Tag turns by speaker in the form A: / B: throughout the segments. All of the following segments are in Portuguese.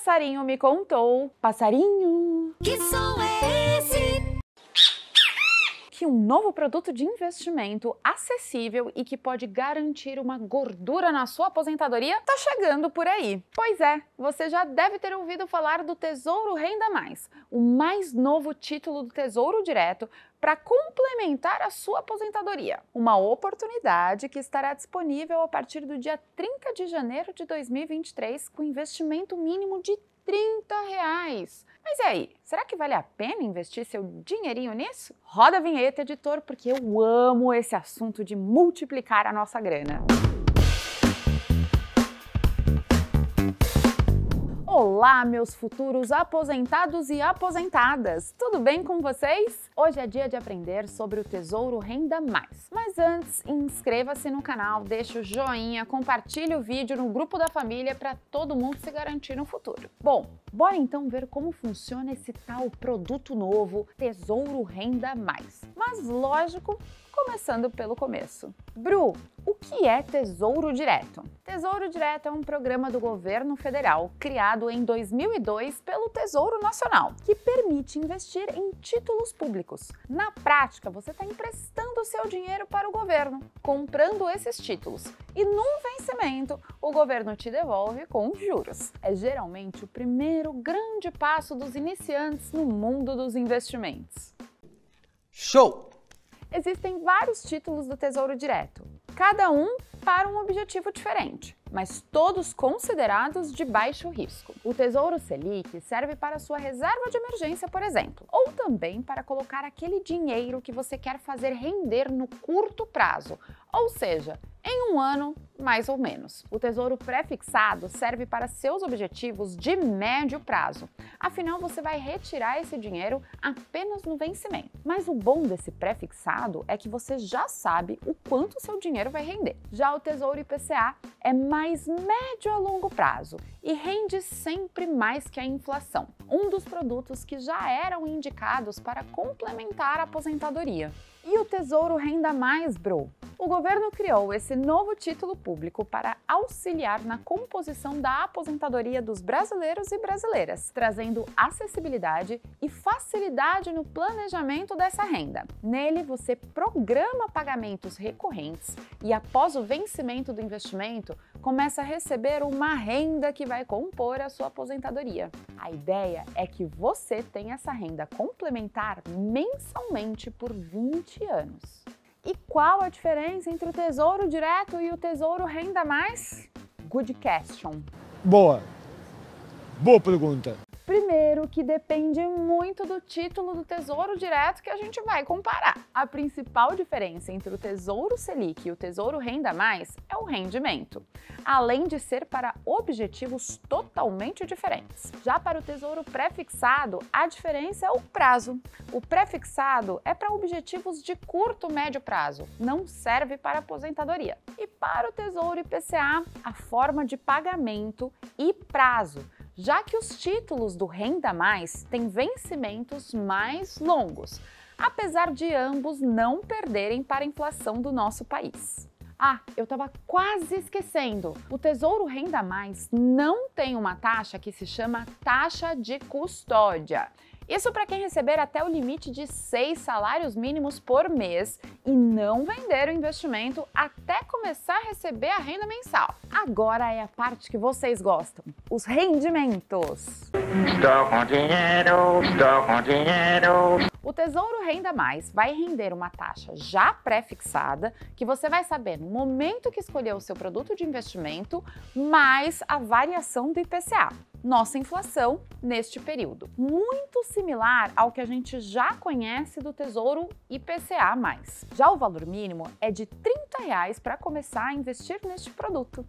A: passarinho me contou. Passarinho!
B: Que som é esse?
A: Que um novo produto de investimento acessível e que pode garantir uma gordura na sua aposentadoria está chegando por aí. Pois é, você já deve ter ouvido falar do Tesouro Renda Mais, o mais novo título do Tesouro Direto para complementar a sua aposentadoria. Uma oportunidade que estará disponível a partir do dia 30 de janeiro de 2023 com investimento mínimo de 30 reais. Mas e aí, será que vale a pena investir seu dinheirinho nisso? Roda a vinheta, editor, porque eu amo esse assunto de multiplicar a nossa grana. Olá, meus futuros aposentados e aposentadas! Tudo bem com vocês? Hoje é dia de aprender sobre o Tesouro Renda Mais. Mas antes, inscreva-se no canal, deixe o joinha, compartilhe o vídeo no grupo da família para todo mundo se garantir no futuro. Bom, bora então ver como funciona esse tal produto novo, Tesouro Renda Mais. Mas lógico, começando pelo começo. Bru, o que é Tesouro Direto? Tesouro Direto é um programa do governo federal criado em 2002 pelo Tesouro Nacional, que permite investir em títulos públicos. Na prática, você está emprestando seu dinheiro para o governo, comprando esses títulos, e no vencimento, o governo te devolve com juros. É geralmente o primeiro grande passo dos iniciantes no mundo dos investimentos.
C: Show!
A: Existem vários títulos do Tesouro Direto, cada um para um objetivo diferente, mas todos considerados de baixo risco. O Tesouro Selic serve para sua reserva de emergência, por exemplo, ou também para colocar aquele dinheiro que você quer fazer render no curto prazo, ou seja, em um ano mais ou menos. O tesouro pré-fixado serve para seus objetivos de médio prazo. Afinal, você vai retirar esse dinheiro apenas no vencimento. Mas o bom desse pré-fixado é que você já sabe o quanto seu dinheiro vai render. Já o tesouro IPCA é mais médio a longo prazo e rende sempre mais que a inflação. Um dos produtos que já eram indicados para complementar a aposentadoria. E o Tesouro Renda Mais, bro? O governo criou esse novo título para auxiliar na composição da aposentadoria dos brasileiros e brasileiras, trazendo acessibilidade e facilidade no planejamento dessa renda. Nele, você programa pagamentos recorrentes e, após o vencimento do investimento, começa a receber uma renda que vai compor a sua aposentadoria. A ideia é que você tenha essa renda complementar mensalmente por 20 anos. E qual a diferença entre o Tesouro Direto e o Tesouro Renda Mais? Good question.
C: Boa. Boa pergunta.
A: Primeiro, que depende muito do título do Tesouro Direto que a gente vai comparar. A principal diferença entre o Tesouro Selic e o Tesouro Renda Mais é o rendimento, além de ser para objetivos totalmente diferentes. Já para o Tesouro Pré-fixado, a diferença é o prazo. O pré-fixado é para objetivos de curto médio prazo, não serve para aposentadoria. E para o Tesouro IPCA, a forma de pagamento e prazo já que os títulos do Renda Mais têm vencimentos mais longos, apesar de ambos não perderem para a inflação do nosso país. Ah, eu estava quase esquecendo. O Tesouro Renda Mais não tem uma taxa que se chama taxa de custódia. Isso para quem receber até o limite de seis salários mínimos por mês e não vender o investimento até começar a receber a renda mensal. Agora é a parte que vocês gostam: os rendimentos.
D: Estou com dinheiro, estou com dinheiro.
A: O Tesouro Renda Mais vai render uma taxa já pré-fixada, que você vai saber no momento que escolheu o seu produto de investimento, mais a variação do IPCA nossa inflação neste período. Muito similar ao que a gente já conhece do Tesouro IPCA+. Já o valor mínimo é de R$ 30 para começar a investir neste produto.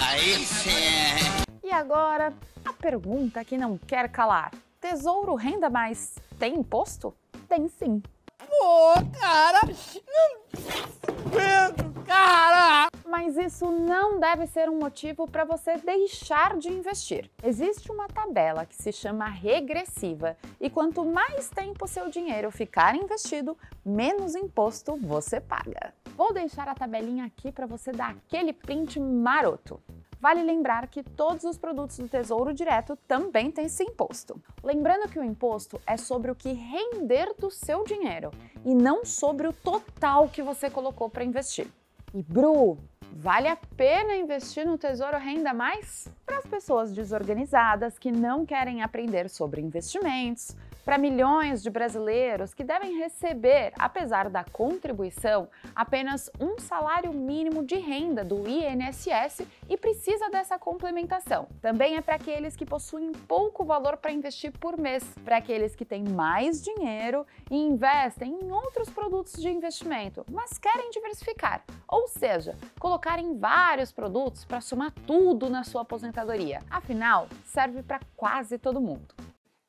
B: Aí sim.
A: E agora, a pergunta que não quer calar. Tesouro Renda Mais tem imposto? Tem sim.
C: Pô, cara! Não... Pedro, cara!
A: Mas isso não deve ser um motivo para você deixar de investir. Existe uma tabela que se chama regressiva e quanto mais tempo seu dinheiro ficar investido, menos imposto você paga. Vou deixar a tabelinha aqui para você dar aquele print maroto. Vale lembrar que todos os produtos do Tesouro Direto também têm esse imposto. Lembrando que o imposto é sobre o que render do seu dinheiro e não sobre o total que você colocou para investir. E Bru, Vale a pena investir no Tesouro Renda Mais? Para as pessoas desorganizadas que não querem aprender sobre investimentos, para milhões de brasileiros que devem receber, apesar da contribuição, apenas um salário mínimo de renda do INSS e precisa dessa complementação. Também é para aqueles que possuem pouco valor para investir por mês, para aqueles que têm mais dinheiro e investem em outros produtos de investimento, mas querem diversificar, ou seja, colocar em vários produtos para somar tudo na sua aposentadoria. Afinal, serve para quase todo mundo.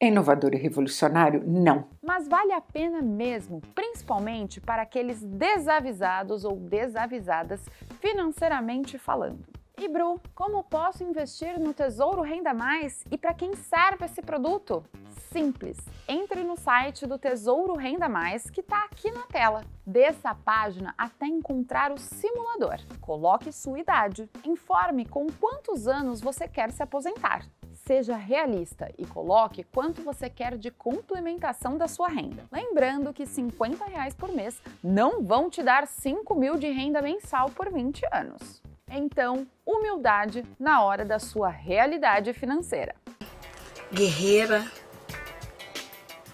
E: Inovador e revolucionário? Não.
A: Mas vale a pena mesmo, principalmente para aqueles desavisados ou desavisadas financeiramente falando. E Bru, como posso investir no Tesouro Renda Mais e para quem serve esse produto? Simples. Entre no site do Tesouro Renda Mais que está aqui na tela. Desça a página até encontrar o simulador. Coloque sua idade. Informe com quantos anos você quer se aposentar. Seja realista e coloque quanto você quer de complementação da sua renda. Lembrando que 50 reais por mês não vão te dar 5 mil de renda mensal por 20 anos. Então, humildade na hora da sua realidade financeira.
F: Guerreira.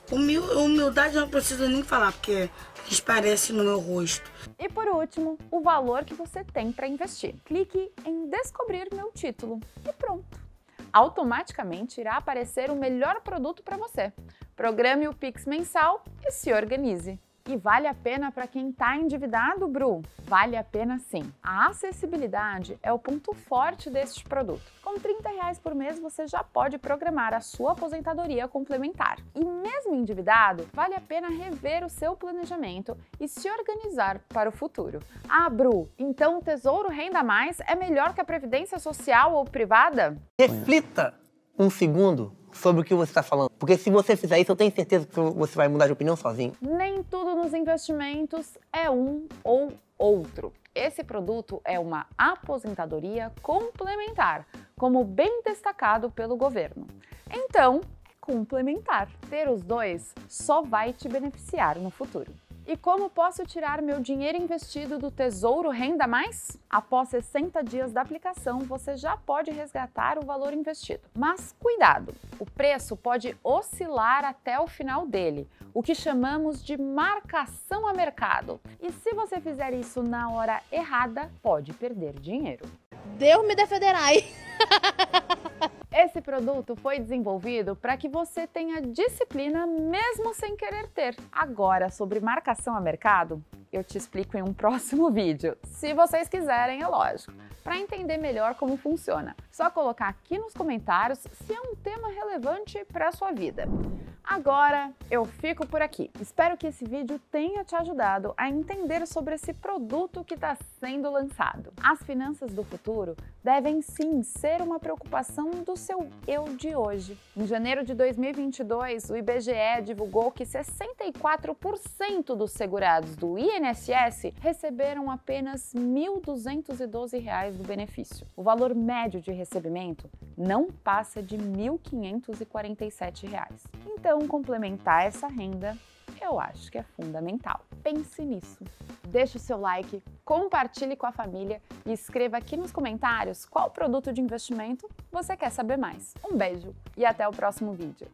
F: Humil humildade eu não preciso nem falar, porque transparece no meu rosto.
A: E por último, o valor que você tem para investir. Clique em Descobrir meu título e pronto automaticamente irá aparecer o melhor produto para você. Programe o Pix mensal e se organize. E vale a pena para quem está endividado, Bru? Vale a pena sim. A acessibilidade é o ponto forte deste produto. Com 30 reais por mês você já pode programar a sua aposentadoria complementar. E mesmo endividado, vale a pena rever o seu planejamento e se organizar para o futuro. Ah, Bru, então o Tesouro Renda Mais é melhor que a Previdência Social ou privada?
G: Reflita um segundo sobre o que você está falando. Porque se você fizer isso, eu tenho certeza que você vai mudar de opinião sozinho.
A: Nem tudo nos investimentos é um ou outro. Esse produto é uma aposentadoria complementar, como bem destacado pelo governo. Então, é complementar. Ter os dois só vai te beneficiar no futuro. E como posso tirar meu dinheiro investido do Tesouro Renda Mais? Após 60 dias da aplicação, você já pode resgatar o valor investido. Mas cuidado, o preço pode oscilar até o final dele, o que chamamos de marcação a mercado. E se você fizer isso na hora errada, pode perder dinheiro.
H: Deus me defenderá aí.
A: Esse produto foi desenvolvido para que você tenha disciplina mesmo sem querer ter. Agora, sobre marcação a mercado, eu te explico em um próximo vídeo, se vocês quiserem, é lógico, para entender melhor como funciona. Só colocar aqui nos comentários se é um tema relevante para a sua vida. Agora eu fico por aqui. Espero que esse vídeo tenha te ajudado a entender sobre esse produto que está sendo lançado. As finanças do futuro devem sim ser uma preocupação do seu eu de hoje. Em janeiro de 2022, o IBGE divulgou que 64% dos segurados do INSS receberam apenas R$ 1.212 do benefício. O valor médio de recebimento não passa de R$ 1.547. Então, complementar essa renda eu acho que é fundamental. Pense nisso. Deixe o seu like, compartilhe com a família e escreva aqui nos comentários qual produto de investimento você quer saber mais. Um beijo e até o próximo vídeo.